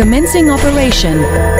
Commencing operation.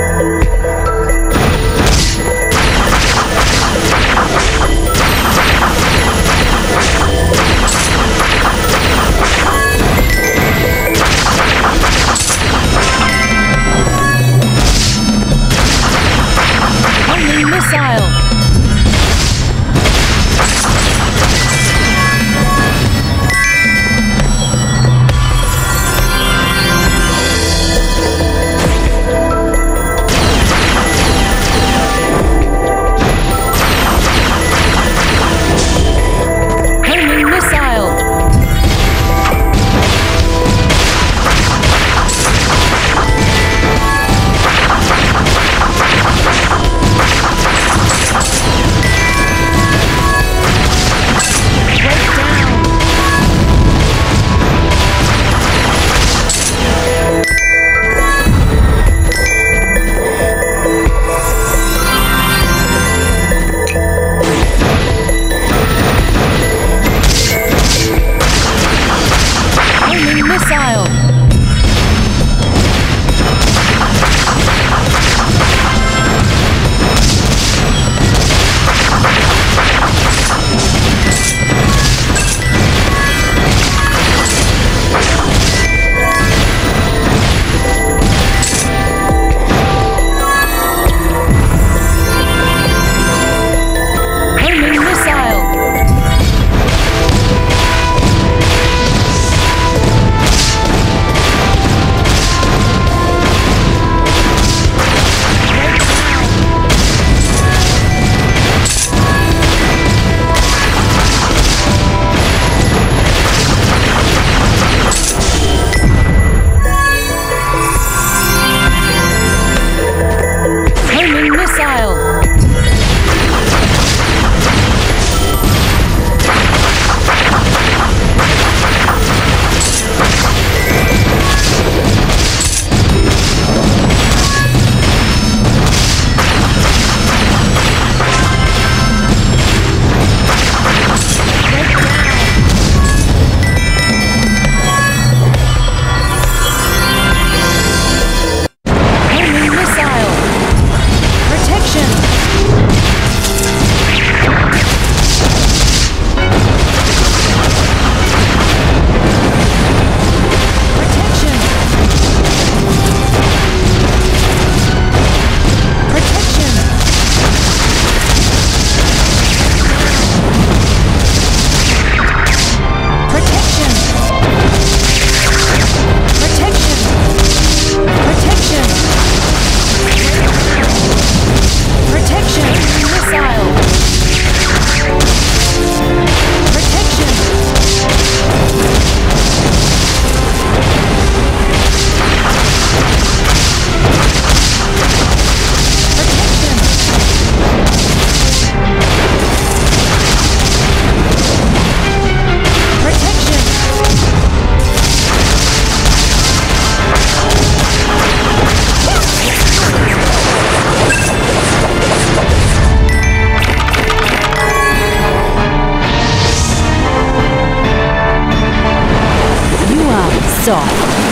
Soft.